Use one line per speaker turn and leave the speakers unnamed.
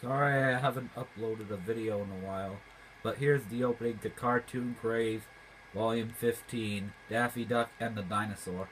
Sorry I haven't uploaded a video in a while, but here's the opening to Cartoon Craze Volume 15, Daffy Duck and the Dinosaur.